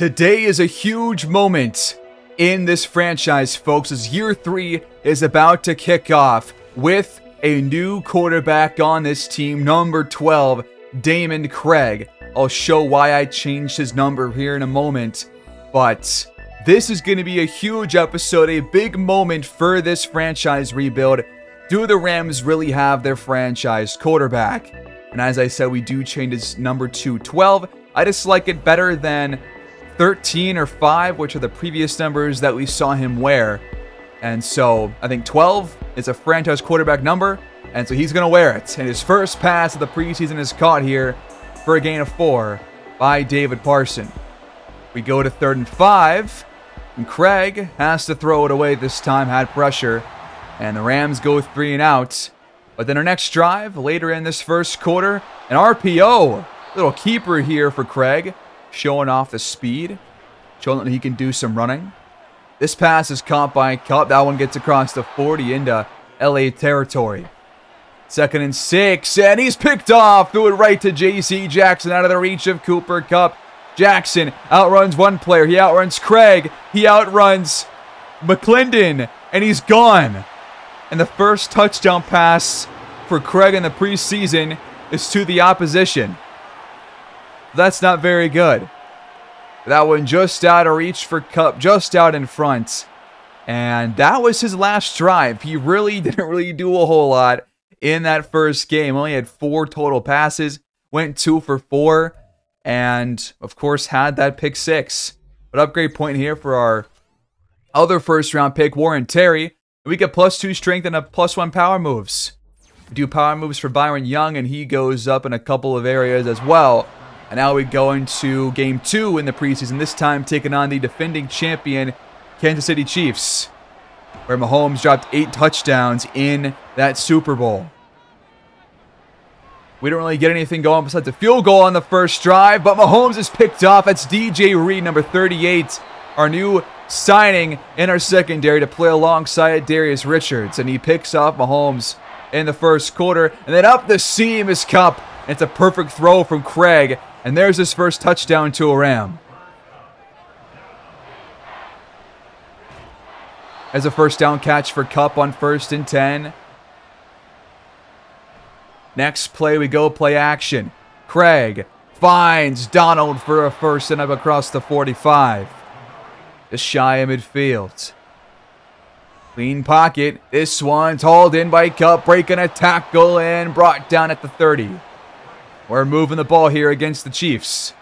Today is a huge moment in this franchise, folks, as year three is about to kick off with a new quarterback on this team, number 12, Damon Craig. I'll show why I changed his number here in a moment, but this is going to be a huge episode, a big moment for this franchise rebuild. Do the Rams really have their franchise quarterback? And as I said, we do change his number to 12. I just like it better than 13 or 5, which are the previous numbers that we saw him wear. And so I think 12 is a franchise quarterback number, and so he's going to wear it. And his first pass of the preseason is caught here for a gain of 4 by David Parson. We go to third and 5, and Craig has to throw it away this time, had pressure, and the Rams go 3 and out. But then our next drive, later in this first quarter, an RPO. Little keeper here for Craig showing off the speed, showing that he can do some running. This pass is caught by Kupp. That one gets across the 40 into LA territory. Second and six, and he's picked off. Threw it right to J.C. Jackson out of the reach of Cooper Kupp. Jackson outruns one player. He outruns Craig. He outruns McClendon, and he's gone. And the first touchdown pass for Craig in the preseason is to the opposition. That's not very good. That one just out of reach for Kupp, just out in front. And that was his last drive. He really didn't really do a whole lot in that first game. Only had four total passes, went two for four, and of course had that pick six. But upgrade point here for our other first round pick, Warren Terry. We get plus two strength and a plus one power moves. We do power moves for Byron Young, and he goes up in a couple of areas as well. And now we go into game two in the preseason, this time taking on the defending champion Kansas City Chiefs, where Mahomes dropped eight touchdowns in that Super Bowl. We don't really get anything going besides a field goal on the first drive, but Mahomes is picked off. That's DJ Reed, number 38, our new signing in our secondary to play alongside Darius Richards. And he picks off Mahomes in the first quarter. And then up the seam is Kupp. It's a perfect throw from Craig and there's his first touchdown to a Ram. As a first down catch for Kupp on first and 10. Next play, we go play action. Craig finds Donald for a first and up across the 45. Just shy of midfield. Clean pocket. This one's hauled in by Kupp, breaking a tackle and brought down at the 30. We're moving the ball here against the Chiefs.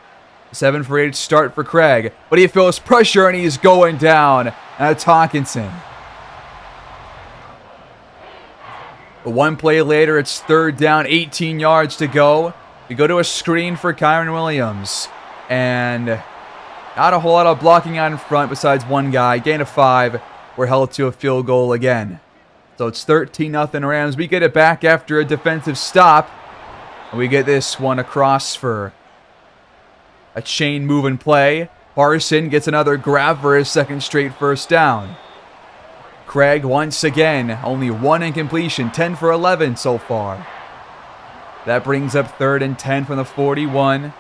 7 for 8 start for Craig, but he feels pressure and he's going down. That's Hockenson. But one play later, it's third down, 18 yards to go. We go to a screen for Kyren Williams. And not a whole lot of blocking out in front besides one guy. Gain of five. We're held to a field goal again. So it's 13 0 Rams. We get it back after a defensive stop. And we get this one across for a chain move and play. Parson gets another grab for his second straight first down. Craig once again, only one incompletion, 10 for 11 so far. That brings up third and 10 from the 41.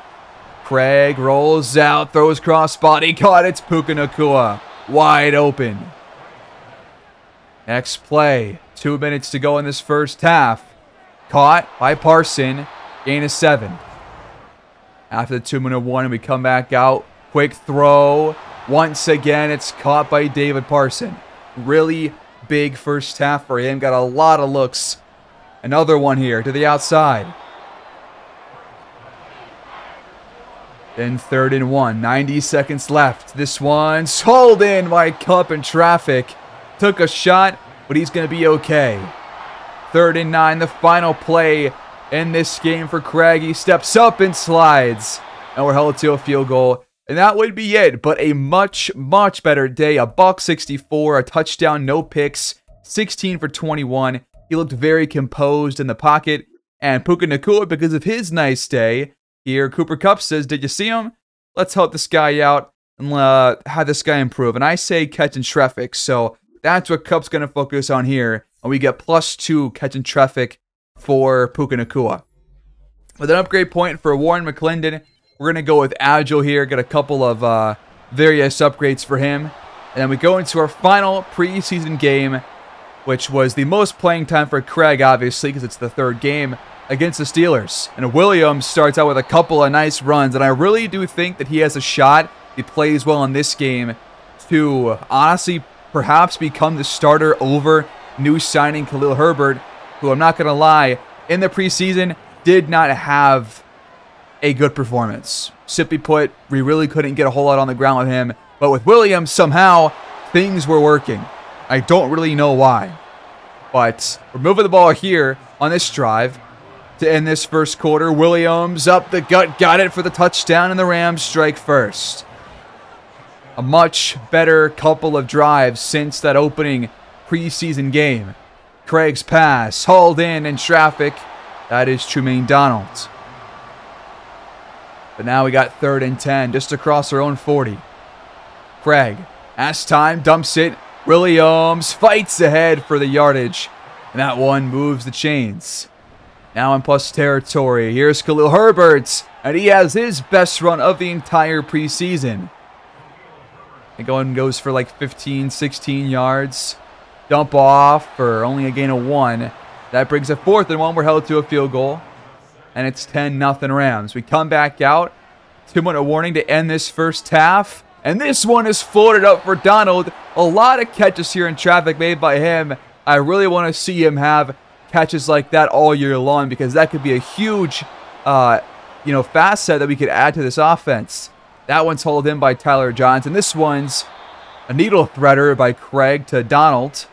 Craig rolls out, throws cross body, caught. It's Puka Nacua, wide open. Next play, two minutes to go in this first half. Caught by Parson. Gain is seven. After the two minute warning, we come back out. Quick throw. Once again, it's caught by David Parson. Really big first half for him. Got a lot of looks. Another one here to the outside. Then third and one. 90 seconds left. This one's hauled in by Kupp in traffic. Took a shot, but he's going to be okay. Third and nine. The final play in this game for Craig. He steps up and slides. And we're held to a field goal. And that would be it. But a much, much better day. A buck 64, a touchdown, no picks, 16 for 21. He looked very composed in the pocket. And Puka Nacua, because of his nice day, here Cooper Kupp says, Did you see him? Let's help this guy out and uh, have this guy improve. And I say catching traffic. So that's what Kupp's going to focus on here. And we get plus two catching traffic for Puka Nacua. With an upgrade point for Warren McClendon, we're going to go with Agile here. Get a couple of uh, various upgrades for him. And then we go into our final preseason game, which was the most playing time for Craig, obviously, because it's the third game against the Steelers. And Williams starts out with a couple of nice runs, and I really do think that he has a shot. He plays well in this game to honestly perhaps become the starter over new signing Khalil Herbert, who I'm not going to lie, in the preseason did not have a good performance. Simply put, we really couldn't get a whole lot on the ground with him. But with Williams, somehow things were working. I don't really know why. But we're moving the ball here on this drive to end this first quarter. Williams up the gut, got it for the touchdown, and the Rams strike first. A much better couple of drives since that opening preseason game. Craig's pass hauled in in traffic. That is Trumaine Donald. But now we got third and 10 just across our own 40. Craig, as time, dumps it. Williams fights ahead for the yardage. And that one moves the chains. Now in plus territory. Here's Khalil Herbert. And he has his best run of the entire preseason. And going goes for like 15, 16 yards. Dump off for only a gain of one. That brings a fourth and one. We're held to a field goal. And it's 10 nothing Rams. We come back out. Two minute warning to end this first half. And this one is floated up for Donald. A lot of catches here in traffic made by him. I really want to see him have catches like that all year long because that could be a huge, uh, you know, facet that we could add to this offense. That one's hauled in by Tyler Johnson. This one's a needle threader by Craig to Donald.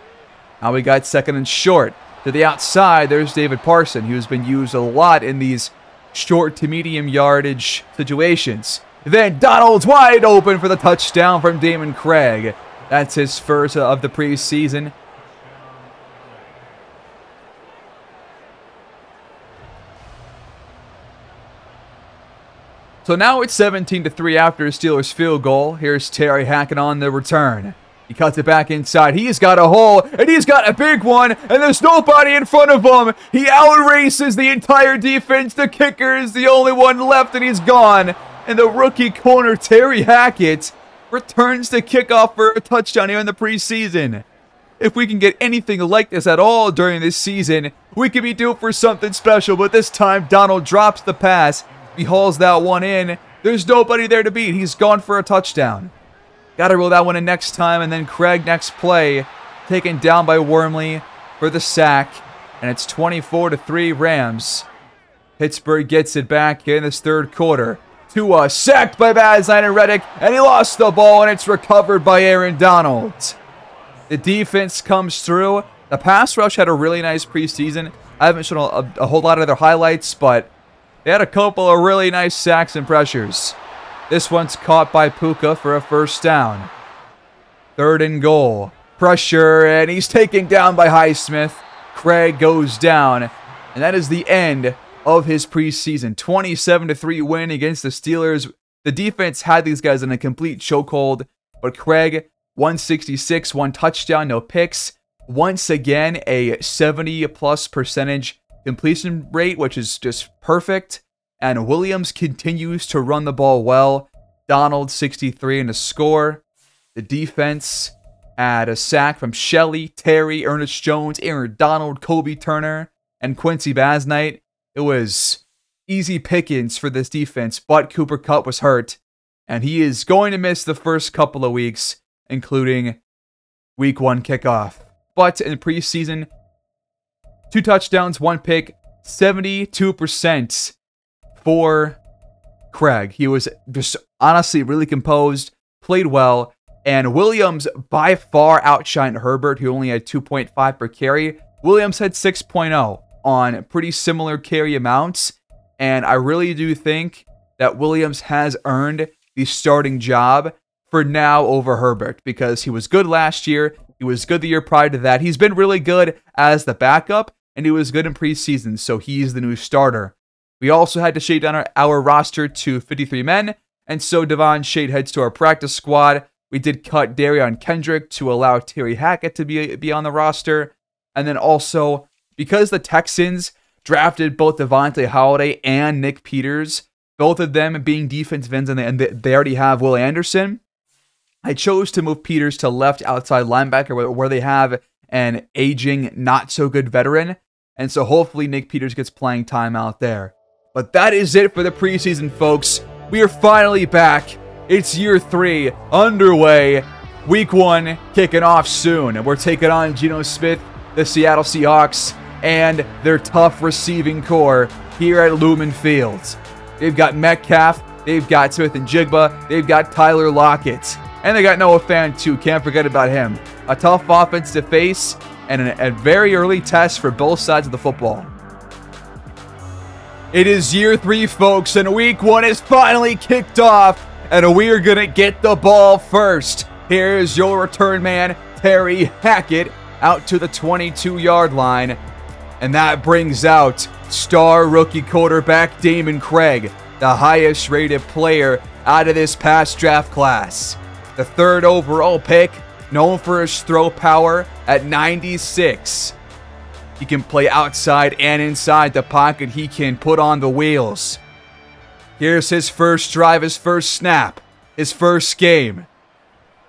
Now we got second and short. To the outside, there's David Parson, who's been used a lot in these short to medium yardage situations. Then Donald's wide open for the touchdown from Damon Craig. That's his first of the preseason. So now it's 17 to 3 after Steelers field goal. Here's Terry Hackett on the return. He cuts it back inside. He's got a hole, and he's got a big one, and there's nobody in front of him. He outraces the entire defense. The kicker is the only one left, and he's gone. And the rookie corner, Terry Hackett, returns the kickoff for a touchdown here in the preseason. If we can get anything like this at all during this season, we could be due for something special. But this time, Donald drops the pass he hauls that one in. There's nobody there to beat. He's gone for a touchdown. Got to roll that one in next time. And then Craig next play. Taken down by Wormley for the sack. And it's 24 to 3 Rams. Pittsburgh gets it back in this third quarter. to Tua sacked by Badline and Reddick. And he lost the ball. And it's recovered by Aaron Donald. The defense comes through. The pass rush had a really nice preseason. I haven't shown a, a whole lot of their highlights, but they had a couple of really nice sacks and pressures. This one's caught by Puka for a first down. Third and goal. Pressure, and he's taken down by Highsmith. Craig goes down, and that is the end of his preseason. 27 3 win against the Steelers. The defense had these guys in a complete chokehold, but Craig, 166, one touchdown, no picks. Once again, a 70 plus percentage completion rate, which is just perfect. And Williams continues to run the ball well. Donald 63 and a score. The defense had a sack from Shelley, Terry, Ernest Jones, Aaron Donald, Kobie Turner, and Quincy Basnight. It was easy pickings for this defense, but Cooper Kupp was hurt, and he is going to miss the first couple of weeks, including week one kickoff. But in preseason, Two touchdowns, one pick, 72% for Craig. He was just honestly really composed, played well, and Williams by far outshined Herbert, who only had 2.5 per carry. Williams had 6.0 on pretty similar carry amounts, and I really do think that Williams has earned the starting job for now over Herbert because he was good last year. He was good the year prior to that. He's been really good as the backup, and he was good in preseason, so he's the new starter. We also had to shade down our, our roster to 53 men, and so Devon Shade heads to our practice squad. We did cut Derion Kendrick to allow Terry Hackett to be, be on the roster. And then also, because the Texans drafted both Devontae Holiday and Nick Peters, both of them being defensive ends, and they, and they already have Will Anderson, I chose to move Peters to left outside linebacker where, where they have an aging, not so good veteran. And so hopefully Nick Peters gets playing time out there. But that is it for the preseason, folks. We are finally back. It's year three underway. Week one kicking off soon. And we're taking on Geno Smith, the Seattle Seahawks, and their tough receiving core here at Lumen Fields. They've got Metcalf, they've got Smith-Njigba, they've got Tyler Lockett, and they got Noah Fant too. Can't forget about him. A tough offense to face and a very early test for both sides of the football. It is year three, folks, and week one is finally kicked off, and we are going to get the ball first. Here's your return man, Terry Hackett, out to the 22 yard line. And that brings out star rookie quarterback Damon Craig, the highest rated player out of this past draft class. The third overall pick, known for his throw power at 96. He can play outside and inside the pocket. He can put on the wheels. Here's his first drive, his first snap, his first game.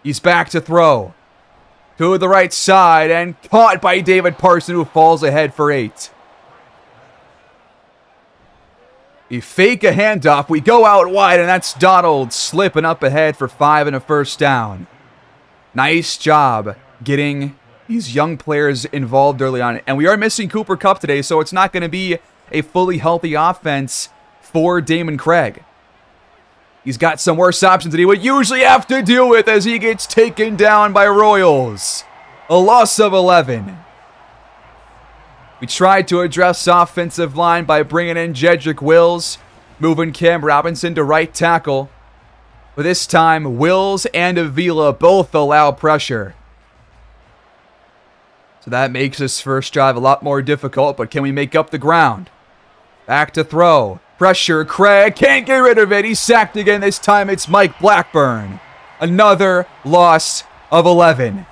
He's back to throw. To the right side and caught by David Parson, who falls ahead for eight. We fake a handoff. We go out wide, and that's Donald slipping up ahead for five and a first down. Nice job getting these young players involved early on. And we are missing Cooper Kupp today, so it's not going to be a fully healthy offense for Damon Craig. He's got some worse options that he would usually have to deal with as he gets taken down by Royals. A loss of 11. We tried to address offensive line by bringing in Jedrick Wills, moving Cam Robinson to right tackle. But this time, Wills and Avila both allow pressure. So that makes this first drive a lot more difficult, but can we make up the ground? Back to throw. Pressure. Craig can't get rid of it. He's sacked again. This time it's Mike Blackburn. Another loss of 11.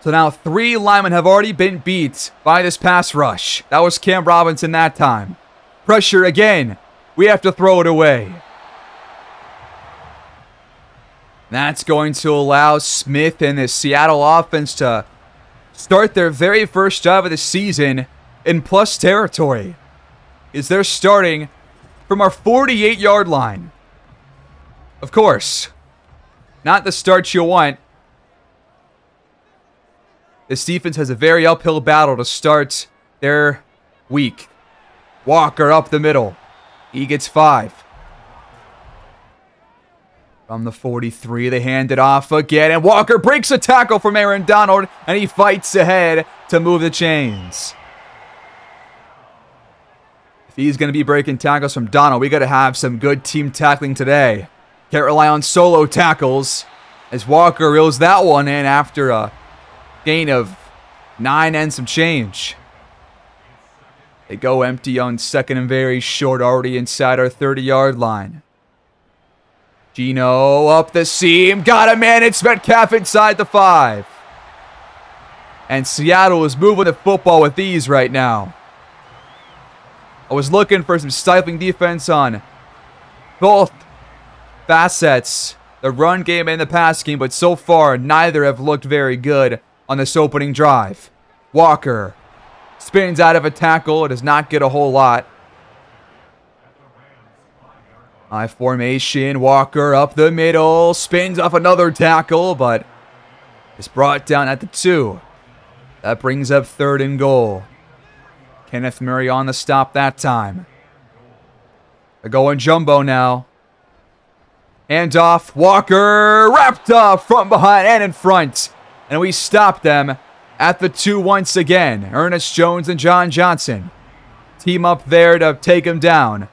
So now three linemen have already been beat by this pass rush. That was Cam Robinson that time. Pressure again. We have to throw it away. That's going to allow Smith and the Seattle offense to start their very first drive of the season in plus territory. Is they're starting from our 48 yard line. Of course, not the start you want this defense has a very uphill battle to start their week. Walker up the middle. He gets five. From the 43, they hand it off again, and Walker breaks a tackle from Aaron Donald, and he fights ahead to move the chains. If he's going to be breaking tackles from Donald, we got to have some good team tackling today. Can't rely on solo tackles, as Walker reels that one in after a gain of nine and some change. They go empty on second and very short, already inside our 30 yard line. Geno up the seam, got a man. It's Metcalf inside the five. And Seattle is moving the football with ease right now. I was looking for some stifling defense on both facets, the run game and the pass game, but so far neither have looked very good on this opening drive. Walker spins out of a tackle. It does not get a whole lot. High formation. Walker up the middle. Spins off another tackle, but is brought down at the two. That brings up third and goal. Kenneth Murray on the stop that time. They're going jumbo now. Hand off. Walker wrapped up from behind and in front and we stop them at the two once again. Ernest Jones and John Johnson team up there to take him down.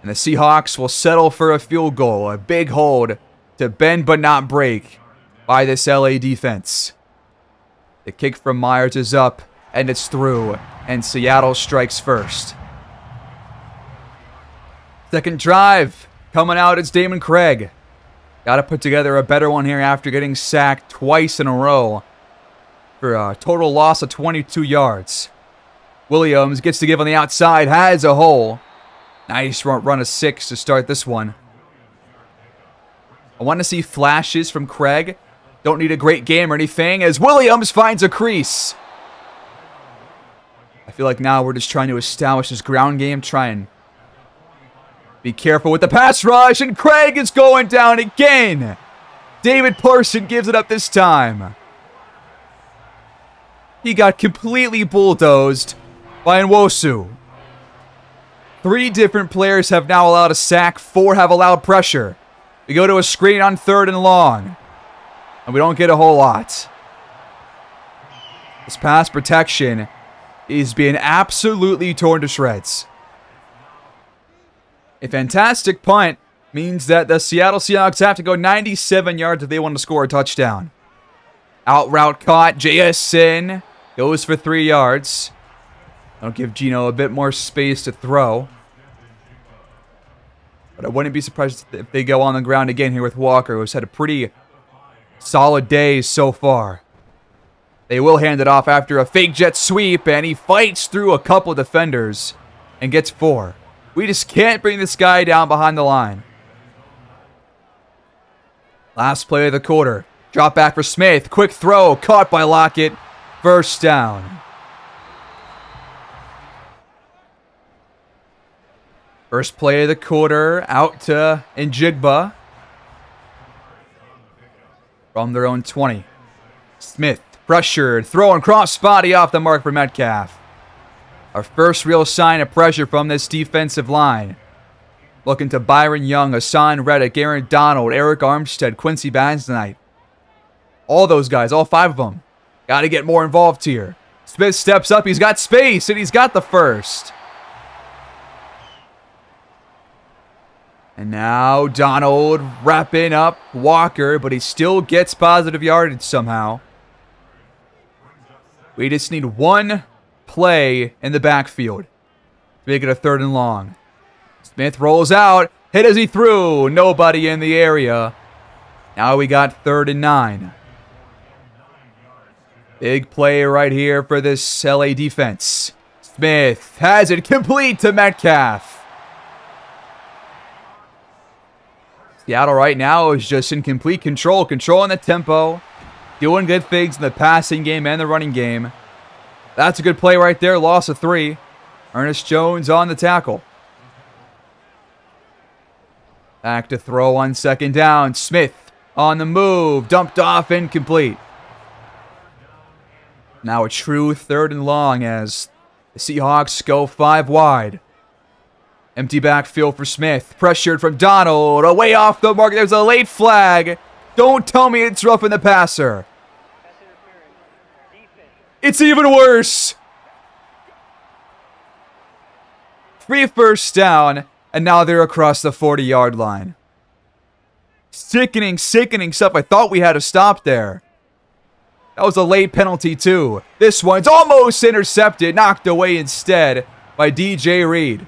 And the Seahawks will settle for a field goal, a big hold to bend but not break by this LA defense. The kick from Myers is up and it's through, and Seattle strikes first. Second drive coming out, it's Damon Craig. Got to put together a better one here after getting sacked twice in a row for a total loss of 22 yards. Williams gets to give on the outside, has a hole. Nice run, run of six to start this one. I want to see flashes from Craig. Don't need a great game or anything as Williams finds a crease. I feel like now we're just trying to establish this ground game, try and be careful with the pass rush, and Craig is going down again. David Parson gives it up this time. He got completely bulldozed by Nwosu. Three different players have now allowed a sack. Four have allowed pressure. We go to a screen on third and long. And we don't get a whole lot. This pass protection is being absolutely torn to shreds. A fantastic punt means that the Seattle Seahawks have to go 97 yards if they want to score a touchdown. Out route caught. JSN goes for three yards. That'll give Geno a bit more space to throw. But I wouldn't be surprised if they go on the ground again here with Walker, who's had a pretty solid day so far. They will hand it off after a fake jet sweep, and he fights through a couple defenders and gets four. We just can't bring this guy down behind the line. Last play of the quarter. Drop back for Smith. Quick throw. Caught by Lockett. First down. First play of the quarter. Out to Njigba. From their own 20. Smith pressured. Throwing cross body off the mark for Metcalf. Our first real sign of pressure from this defensive line. Looking to Byron Young, Haason Reddick, Aaron Donald, Arik Armstead, Quincy Banks-Knight. All those guys, all five of them. Got to get more involved here. Smith steps up. He's got space, and he's got the first. And now Donald wrapping up Walker, but he still gets positive yardage somehow. We just need one play in the backfield to make it a third and long. Smith rolls out, hit as he threw, nobody in the area. Now we got third and nine. Big play right here for this LA defense. Smith has it complete to Metcalf. Seattle right now is just in complete control, controlling the tempo, doing good things in the passing game and the running game. That's a good play right there. Loss of three. Ernest Jones on the tackle. Back to throw on second down. Smith on the move. Dumped off, incomplete. Now a true third and long as the Seahawks go five wide. Empty backfield for Smith. Pressured from Donald. Away off the mark. There's a late flag. Don't tell me it's roughing the passer. It's even worse. Free first down, and now they're across the 40-yard line. Sickening, sickening stuff. I thought we had a stop there. That was a late penalty, too. This one's almost intercepted, knocked away instead by DJ Reed.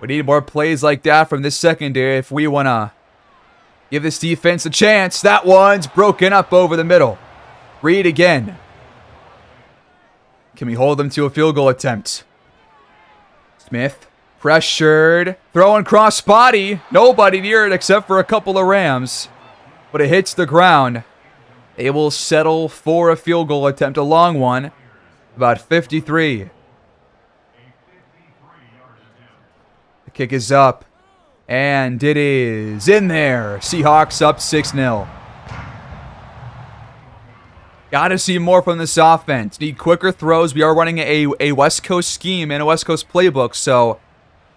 We need more plays like that from this secondary if we want to give this defense a chance. That one's broken up over the middle. Reed again. Can we hold them to a field goal attempt? Smith, pressured, throwing cross body. Nobody near it except for a couple of Rams. But it hits the ground. They will settle for a field goal attempt, a long one. About 53. Kick is up. And it is in there. Seahawks up 6 0. Got to see more from this offense. Need quicker throws. We are running a, a West Coast scheme and a West Coast playbook, so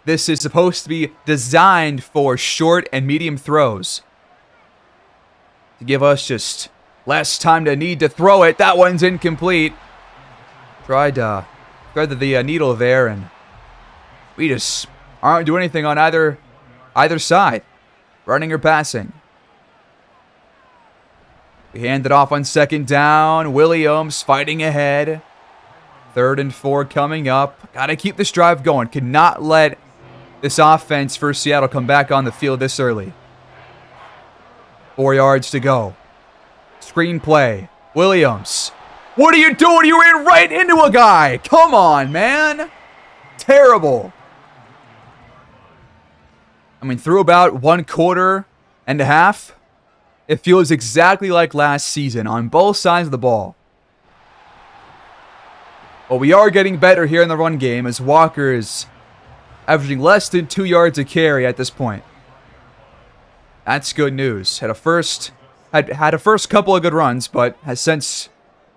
this is supposed to be designed for short and medium throws. To give us just less time to need to throw it. That one's incomplete. Tried to thread the uh, needle there, and we just aren't doing anything on either either side, running or passing. We hand it off on second down. Williams fighting ahead. Third and four coming up. Got to keep this drive going. Cannot let this offense for Seattle come back on the field this early. Four yards to go. Screenplay. Williams. What are you doing? You ran right into a guy. Come on, man. Terrible. I mean, through about one quarter and a half, it feels exactly like last season on both sides of the ball. But we are getting better here in the run game as Walker is averaging less than two yards a carry at this point. That's good news. Had a first had had a first couple of good runs, but has since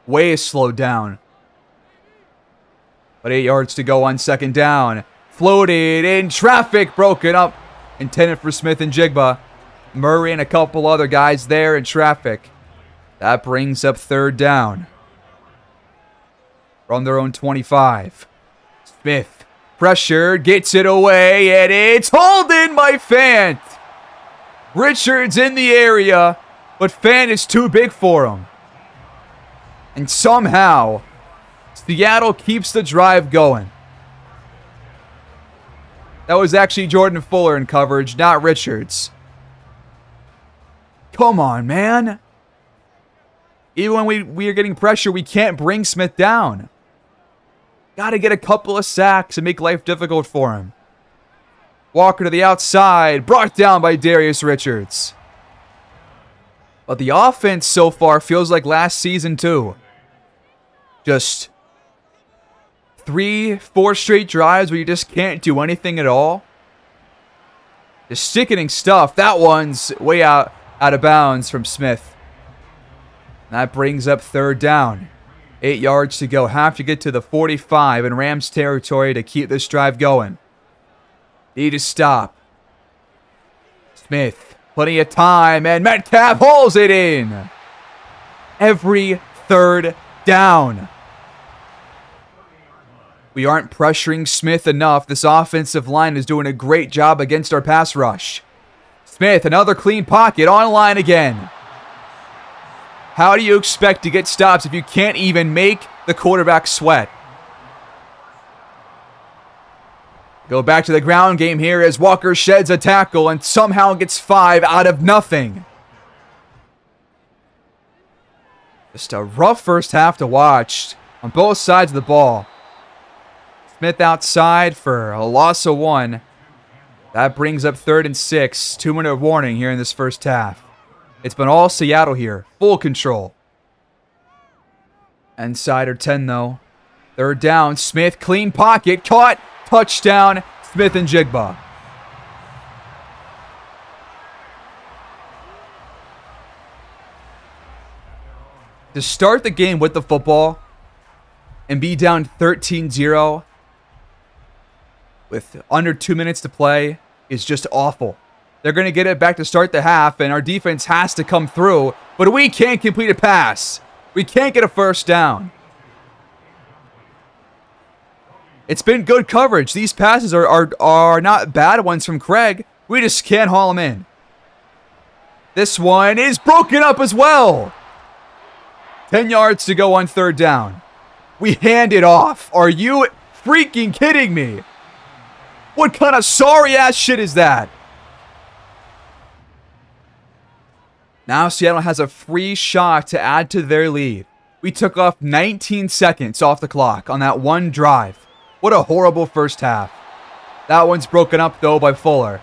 way slowed down. But eight yards to go on second down. Floated in traffic, broken up. Intended for Smith-Njigba. Murray and a couple other guys there in traffic. That brings up third down. From their own 25. Smith, pressure, gets it away, and it's Holden by Fant. Richards in the area, but Fant is too big for him. And somehow, Seattle keeps the drive going. That was actually Jordan Fuller in coverage, not Richards. Come on, man. Even when we, we are getting pressure, we can't bring Smith down. Got to get a couple of sacks and make life difficult for him. Walker to the outside, brought down by Darius Richards. But the offense so far feels like last season too. Just three, four straight drives where you just can't do anything at all. Just sickening stuff. That one's way out, out of bounds from Smith. That brings up third down. Eight yards to go. Have to get to the 45 in Rams territory to keep this drive going. Need to stop. Smith, plenty of time, and Metcalf holds it in. Every third down. We aren't pressuring Smith enough. This offensive line is doing a great job against our pass rush. Smith, another clean pocket, on line again. How do you expect to get stops if you can't even make the quarterback sweat? Go back to the ground game here as Walker sheds a tackle and somehow gets five out of nothing. Just a rough first half to watch on both sides of the ball. Smith outside for a loss of one. That brings up third and six. Two minute warning here in this first half. It's been all Seattle here. Full control. Insider 10 though. Third down. Smith, clean pocket. Caught. Touchdown. Smith-Njigba. To start the game with the football and be down 13 0 with under two minutes to play is just awful. They're going to get it back to start the half, and our defense has to come through, but we can't complete a pass. We can't get a first down. It's been good coverage. These passes are, are, are not bad ones from Craig. We just can't haul them in. This one is broken up as well. 10 yards to go on third down. We hand it off. Are you freaking kidding me? What kind of sorry ass shit is that? Now Seattle has a free shot to add to their lead. We took off 19 seconds off the clock on that one drive. What a horrible first half. That one's broken up though by Fuller.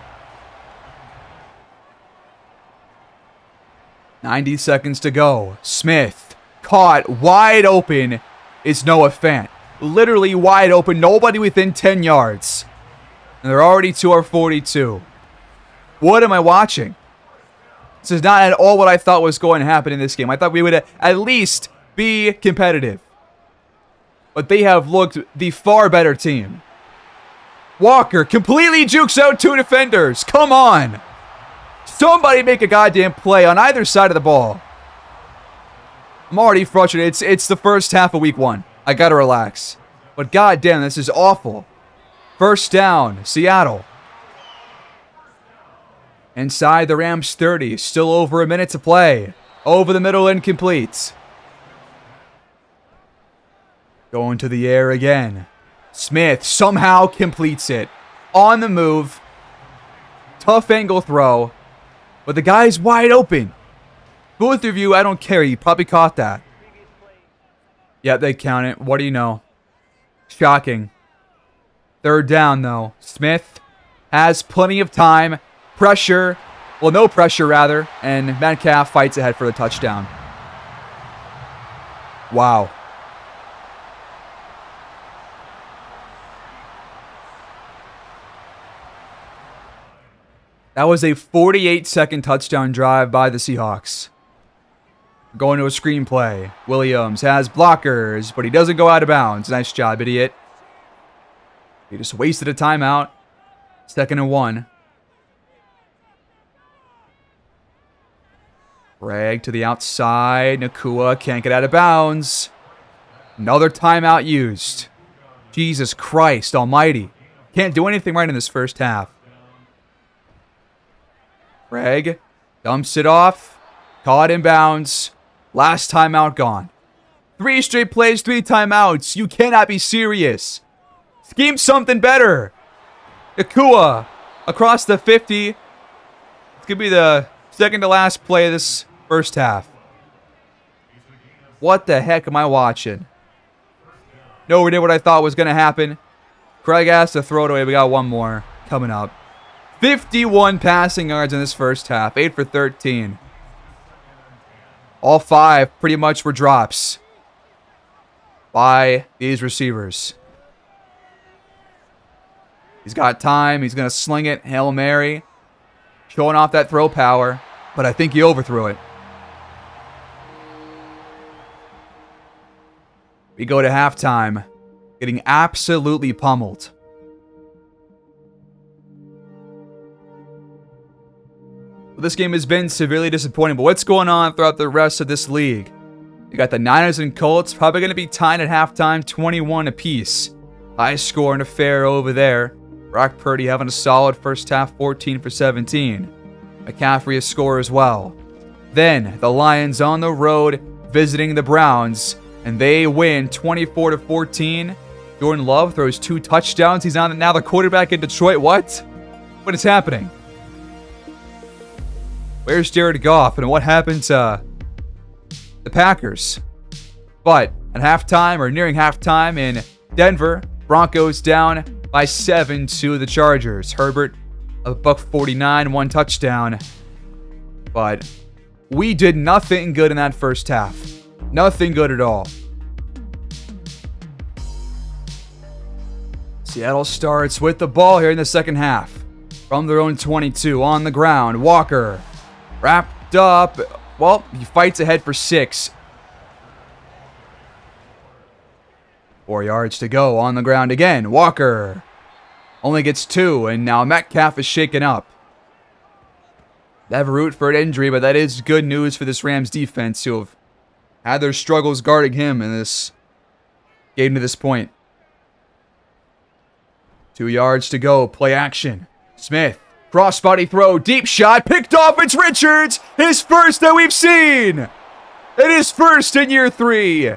90 seconds to go. Smith caught wide open is Noah Fant. Literally wide open, nobody within 10 yards. And they're already to our 42. What am I watching? This is not at all what I thought was going to happen in this game. I thought we would at least be competitive. But they have looked the far better team. Walker completely jukes out two defenders. Come on. Somebody make a goddamn play on either side of the ball. I'm already frustrated. It's, it's the first half of week one. I gotta relax. But goddamn, this is awful. First down, Seattle. Inside the Rams 30, still over a minute to play. Over the middle, incomplete. Going to the air again. Smith somehow completes it. On the move. Tough angle throw. But the guy's wide open. Both of you, I don't care. You probably caught that. Yep, they count it. What do you know? Shocking. Third down, though. Smith has plenty of time. Pressure. Well, no pressure, rather. And Metcalf fights ahead for the touchdown. Wow. That was a 48 second touchdown drive by the Seahawks. Going to a screenplay. Williams has blockers, but he doesn't go out of bounds. Nice job, idiot. He just wasted a timeout. Second and one. Rag to the outside. Nacua can't get out of bounds. Another timeout used. Jesus Christ almighty. Can't do anything right in this first half. Craig dumps it off. Caught in bounds. Last timeout gone. Three straight plays, three timeouts. You cannot be serious. Scheme something better. Nacua across the 50. It's to be the second to last play of this first half. What the heck am I watching? Nowhere near what I thought was going to happen. Craig has to throw it away. We got one more coming up. 51 passing yards in this first half, 8 for 13. All five pretty much were drops by these receivers. He's got time. He's going to sling it. Hail Mary. Showing off that throw power. But I think he overthrew it. We go to halftime. Getting absolutely pummeled. this game has been severely disappointing. But what's going on throughout the rest of this league? You got the Niners and Colts probably going to be tied at halftime, 21 apiece. High score and affair over there. Brock Purdy having a solid first half, 14 for 17. McCaffrey a score as well. Then the Lions on the road visiting the Browns, and they win 24 to 14. Jordan Love throws two touchdowns. He's on now the quarterback in Detroit. What? What is happening? Where's Jared Goff and what happened to the Packers? But at halftime or nearing halftime in Denver, Broncos down by seven to the Chargers. Herbert, a buck 49, one touchdown. But we did nothing good in that first half. Nothing good at all. Seattle starts with the ball here in the second half. From their own 22 on the ground. Walker Wrapped up. Well, he fights ahead for six. Four yards to go on the ground again. Walker only gets two, and now Metcalf is shaken up. They have a root for an injury, but that is good news for this Rams defense who have had their struggles guarding him in this game to this point. Two yards to go. Play action. Smith Crossbody throw, deep shot, picked off. It's Richards, his first that we've seen. It is first in year three.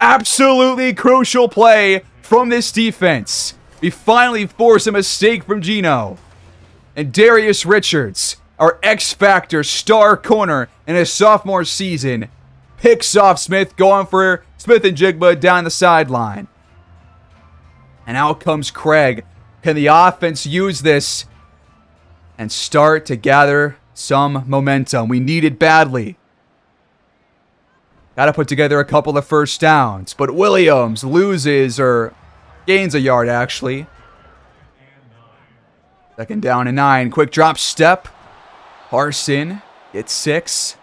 Absolutely crucial play from this defense. We finally force a mistake from Geno. And Darius Richards, our X Factor star corner in his sophomore season, picks off Smith, going for Smith-Njigba down the sideline. And out comes Craig can the offense use this and start to gather some momentum? We need it badly. Got to put together a couple of first downs. But Williams loses or gains a yard, actually. Second down and nine. Quick drop step. Harsin gets six.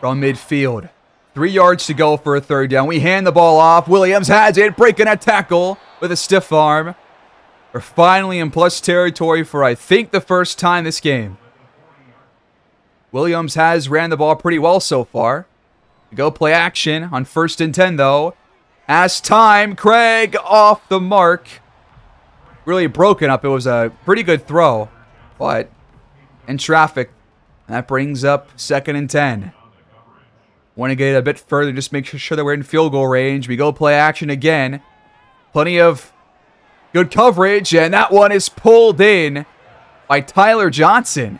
From midfield. Three yards to go for a third down. We hand the ball off. Williams has it, breaking a tackle with a stiff arm. We're finally in plus territory for, I think, the first time this game. Williams has ran the ball pretty well so far. go play action on first and 10, though. As time, Craig off the mark. Really broken up. It was a pretty good throw, but in traffic, that brings up second and 10. Want to get a bit further, just make sure that we're in field goal range. We go play action again. Plenty of good coverage, and that one is pulled in by Tyler Johnson.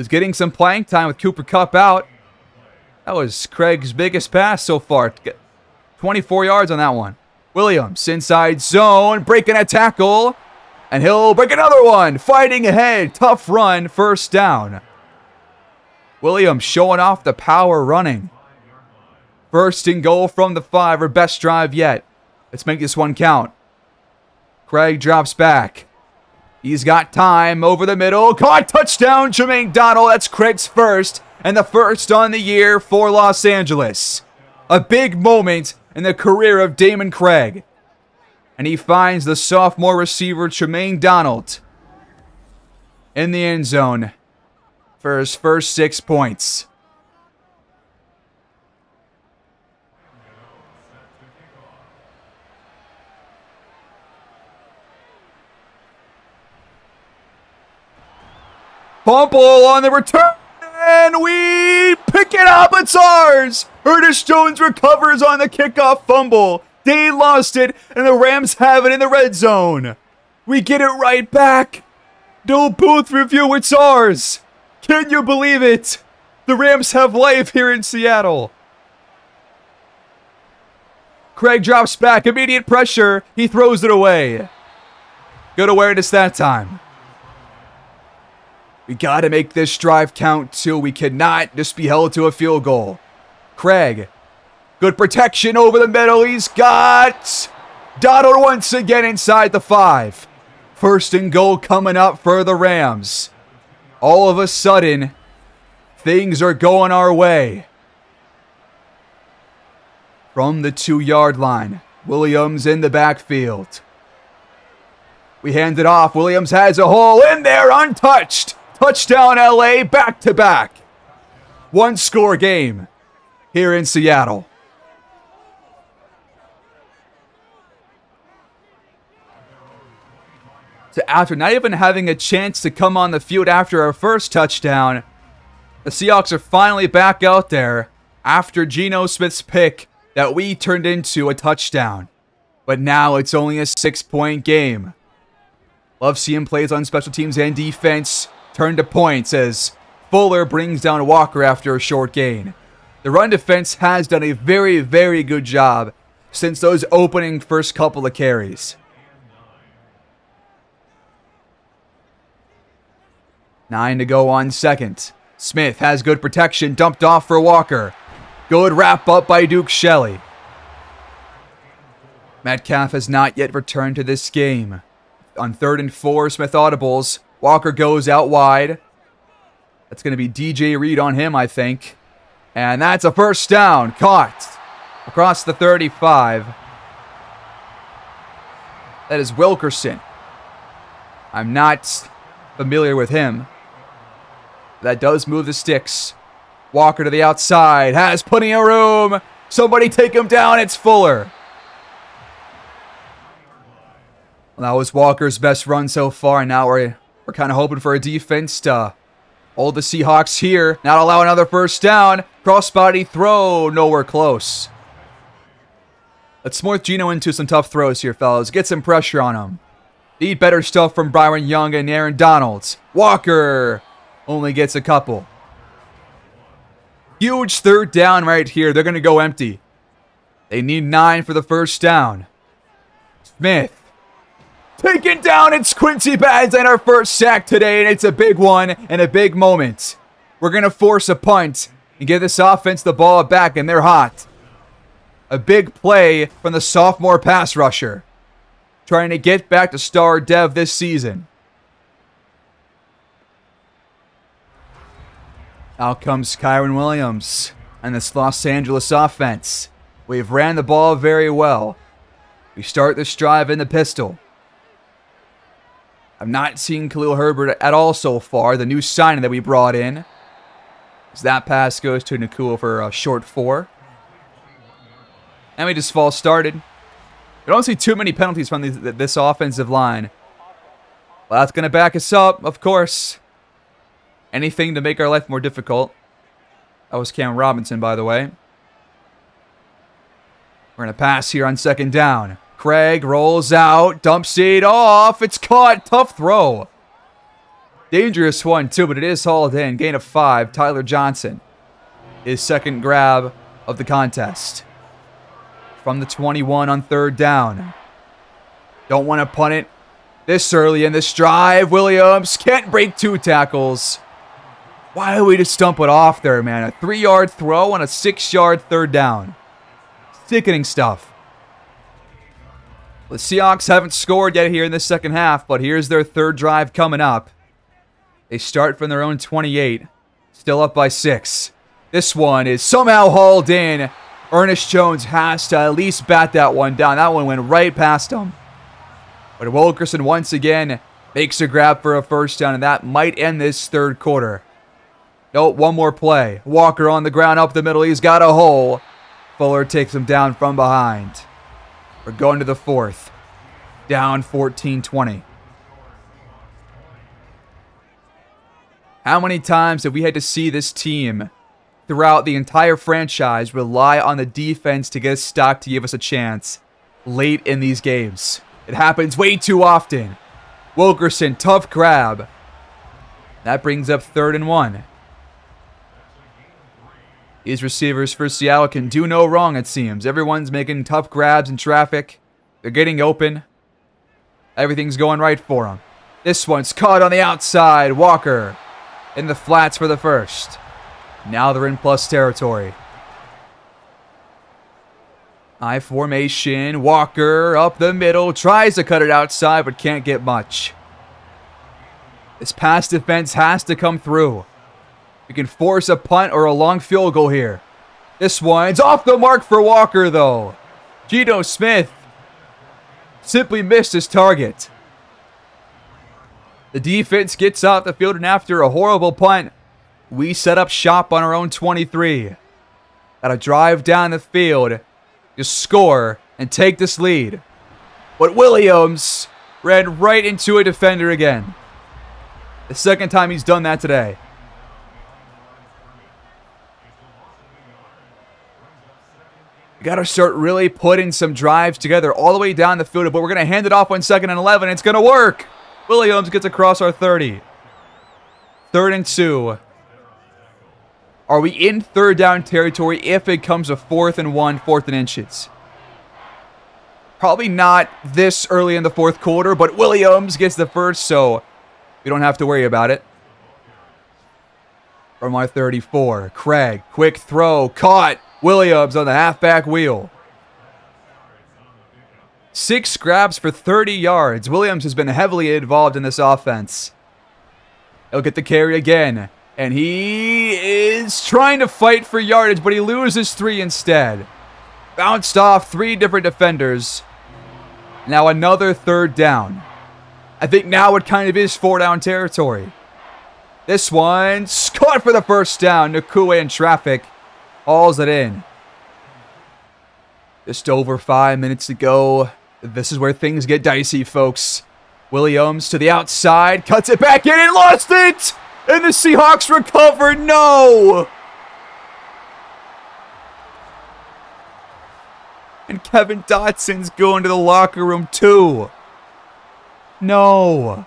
Is getting some playing time with Cooper Kupp out. That was Craig's biggest pass so far. 24 yards on that one. Williams inside zone, breaking a tackle. And he'll break another one. Fighting ahead. Tough run. First down. Williams showing off the power running. First and goal from the five. Our best drive yet. Let's make this one count. Craig drops back. He's got time over the middle. Caught touchdown, Jermaine Donald. That's Craig's first and the first on the year for Los Angeles. A big moment in the career of Damon Craig. And he finds the sophomore receiver Tremaine Donald in the end zone for his first six points. Fumble on the return, and we pick it up. It's ours. Ernest Jones recovers on the kickoff fumble. They lost it, and the Rams have it in the red zone. We get it right back. No booth review, it's ours. Can you believe it? The Rams have life here in Seattle. Craig drops back, immediate pressure. He throws it away. Good awareness that time. We got to make this drive count too. We cannot just be held to a field goal. Craig, good protection over the middle. He's got Donald once again inside the five. First and goal coming up for the Rams. All of a sudden, things are going our way. From the two yard line, Williams in the backfield. We hand it off. Williams has a hole in there, untouched. Touchdown LA back to back. One score game here in Seattle. So after not even having a chance to come on the field after our first touchdown, the Seahawks are finally back out there after Geno Smith's pick that we turned into a touchdown. But now it's only a six-point game. Love seeing plays on special teams and defense turn to points as Fuller brings down Walker after a short gain. The run defense has done a very, very good job since those opening first couple of carries. Nine to go on second. Smith has good protection, dumped off for Walker. Good wrap up by Duke Shelley. Metcalf has not yet returned to this game. On third and four, Smith audibles. Walker goes out wide. That's going to be DJ Reed on him, I think. And that's a first down. Caught across the 35. That is Wilkerson. I'm not familiar with him. That does move the sticks. Walker to the outside. Has plenty of room. Somebody take him down. It's Fuller. Well, that was Walker's best run so far. And now we're we're kind of hoping for a defense uh, to hold the Seahawks here. Not allow another first down. Crossbody throw. Nowhere close. Let's smooth Geno into some tough throws here, fellas. Get some pressure on him. Need better stuff from Byron Young and Aaron Donalds. Walker only gets a couple. Huge third down right here. They're going to go empty. They need nine for the first down. Smith Taken down, it's Quincy Badds and our first sack today, and it's a big one and a big moment. We're going to force a punt and give this offense the ball back, and they're hot. A big play from the sophomore pass rusher. Trying to get back to star dev this season. Out comes Kyren Williams and this Los Angeles offense. We've ran the ball very well. We start this drive in the pistol. I've not seen Khalil Herbert at all so far. The new signing that we brought in. As that pass goes to Nacua for a short four. And we just fall started. We don't see too many penalties from this offensive line. Well, that's going to back us up, of course. Anything to make our life more difficult. That was Cam Robinson, by the way. We're going to pass here on second down. Craig rolls out, dumps it off. It's caught. Tough throw. Dangerous one, too, but it is hauled in. Gain of five. Tyler Johnson. His second grab of the contest. from the 21 on third down. Don't want to punt it this early in this drive. Williams can't break two tackles. Why do we just stump it off there, man? A three yard throw on a six yard third down. Sickening stuff. The Seahawks haven't scored yet here in the second half, but here's their third drive coming up. They start from their own 28, still up by six. This one is somehow hauled in. Ernest Jones has to at least bat that one down. That one went right past him. But Wilkerson once again makes a grab for a first down, and that might end this third quarter. Nope, one more play. Walker on the ground up the middle. He's got a hole. Fuller takes him down from behind. We're going to the fourth. Down 14 20. How many times have we had to see this team throughout the entire franchise rely on the defense to get us stock to give us a chance late in these games? It happens way too often. Wilkerson, tough grab. That brings up third and one. These receivers for Seattle can do no wrong, it seems. Everyone's making tough grabs in traffic. They're getting open. Everything's going right for them. This one's caught on the outside. Walker in the flats for the first. Now they're in plus territory. High formation. Walker up the middle. Tries to cut it outside, but can't get much. This pass defense has to come through. We can force a punt or a long field goal here. This one's off the mark for Walker, though. Geno Smith simply missed his target. The defense gets out the field, and after a horrible punt, we set up shop on our own 23. Gotta drive down the field, just score, and take this lead. But Williams ran right into a defender again. The second time he's done that today. Got to start really putting some drives together all the way down the field, but we're going to hand it off on second and 11. It's going to work. Williams gets across our 30. Third and two. Are we in third down territory if it comes a fourth and one, fourth and inches? Probably not this early in the fourth quarter, but Williams gets the first, so we don't have to worry about it. From our 34, Craig, quick throw, caught. Williams on the halfback wheel. Six grabs for 30 yards. Williams has been heavily involved in this offense. He'll get the carry again. And he is trying to fight for yardage, but he loses three instead. Bounced off three different defenders. Now another third down. I think now it kind of is four down territory. This one, caught for the first down. Nacua in traffic hauls it in. Just over five minutes to go. This is where things get dicey, folks. Williams to the outside, cuts it back in and lost it! And the Seahawks recover. No! And Kevin Dotson's going to the locker room too. No.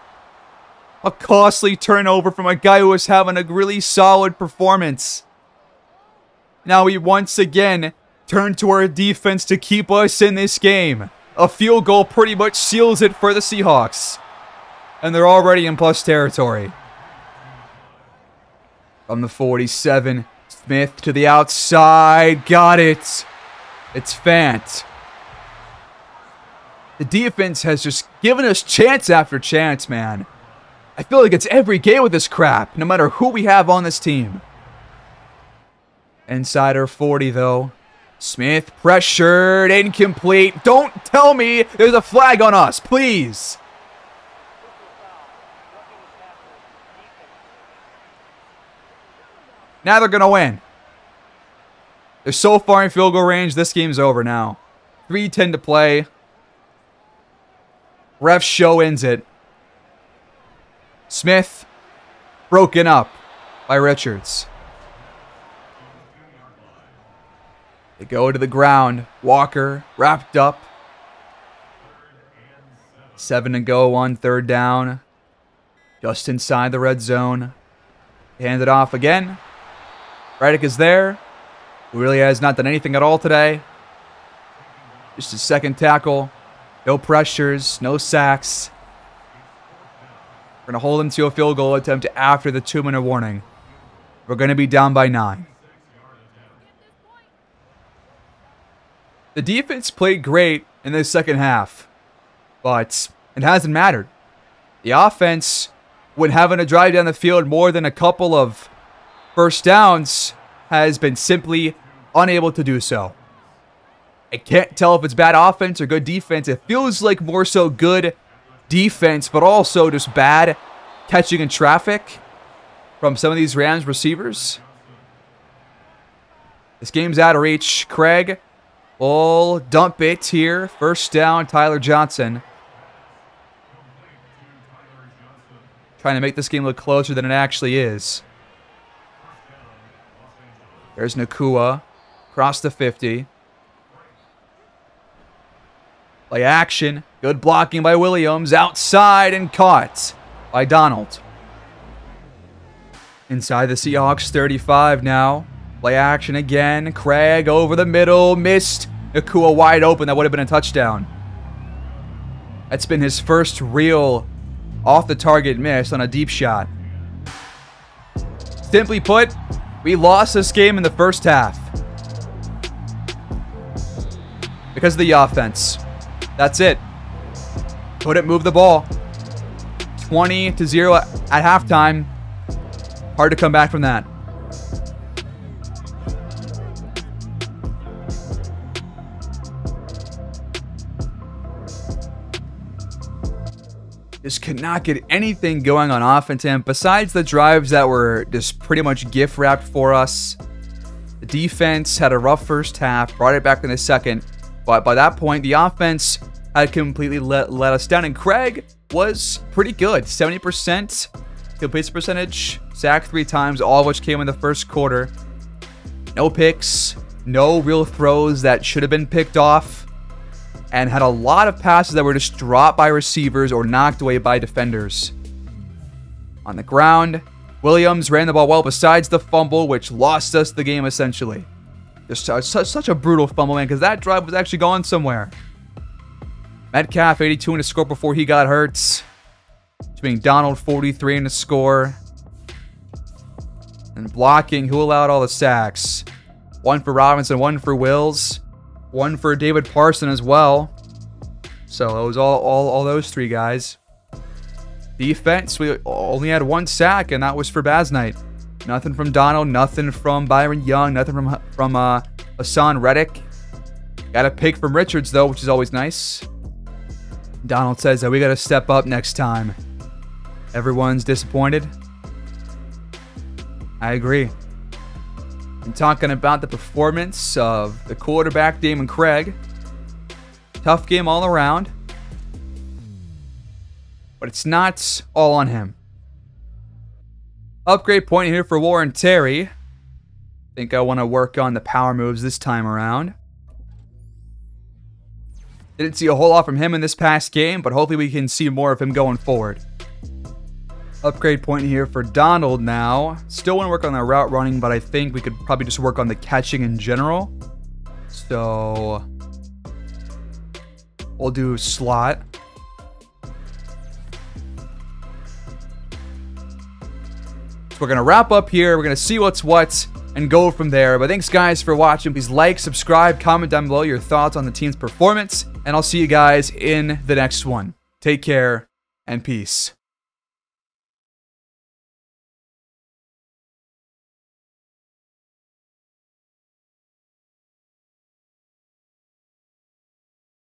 A costly turnover from a guy who was having a really solid performance. Now we once again turn to our defense to keep us in this game. A field goal pretty much seals it for the Seahawks. And they're already in plus territory. From the 47, Smith to the outside. Got it. It's Fant. The defense has just given us chance after chance, man. I feel like it's every game with this crap, no matter who we have on this team. Insider 40, though. Smith pressured, incomplete. Don't tell me there's a flag on us, please. Now they're going to win. They're so far in field goal range, this game's over now. 3.10 to play. Ref show ends it. Smith broken up by Richards. They go to the ground. Walker wrapped up. Seven to go on third down. Just inside the red zone. Hand it off again. Reddick is there. Who really has not done anything at all today. Just a second tackle. No pressures, no sacks. We're going to hold them to a field goal attempt after the two minute warning. We're going to be down by nine. The defense played great in the second half, but it hasn't mattered. The offense, when having to drive down the field more than a couple of first downs, has been simply unable to do so. I can't tell if it's bad offense or good defense. It feels like more so good defense, but also just bad catching in traffic from some of these Rams receivers. This game's out of reach. Craig will dump it here. First down, Tyler Johnson. Trying to make this game look closer than it actually is. There's Nacua. Across the 50. Play action. Good blocking by Williams. Outside and caught by Donald. Inside the Seahawks 35 now. Play action again. Craig over the middle. Missed. Nacua wide open. That would have been a touchdown. That's been his first real off the target miss on a deep shot. Simply put, we lost this game in the first half. Because of the offense. That's it. Couldn't move the ball. 20 to 0 at halftime. Hard to come back from that. Just could not get anything going on offense. And besides the drives that were just pretty much gift wrapped for us, the defense had a rough first half, brought it back in the second. But by that point, the offense had completely let, let us down. And Craig was pretty good 70% completion percentage, sacked three times, all of which came in the first quarter. No picks, no real throws that should have been picked off, and had a lot of passes that were just dropped by receivers or knocked away by defenders. On the ground, Williams ran the ball well besides the fumble, which lost us the game essentially. Just such, such a brutal fumble, man, because that drive was actually going somewhere. Metcalf, 82 in the score before he got hurt. Being Donald, 43 in the score. And blocking, who allowed all the sacks? One for Robinson, one for Wills. One for David Parson as well. So it was all, all, all those three guys. Defense, we only had one sack, and that was for Basnight. Nothing from Donald, nothing from Byron Young, nothing from from uh, Haason Reddick. Got a pick from Richards, though, which is always nice. Donald says that we got to step up next time. Everyone's disappointed. I agree. I'm talking about the performance of the quarterback, Damon Craig. Tough game all around. But it's not all on him. Upgrade point here for Warren Terry. Think I want to work on the power moves this time around. Didn't see a whole lot from him in this past game, but hopefully we can see more of him going forward. Upgrade point here for Donald now. Still want to work on our route running, but I think we could probably just work on the catching in general. So we'll do slot. So we're going to wrap up here. We're going to see what's what and go from there. But thanks, guys, for watching. Please like, subscribe, comment down below your thoughts on the team's performance. And I'll see you guys in the next one. Take care and peace.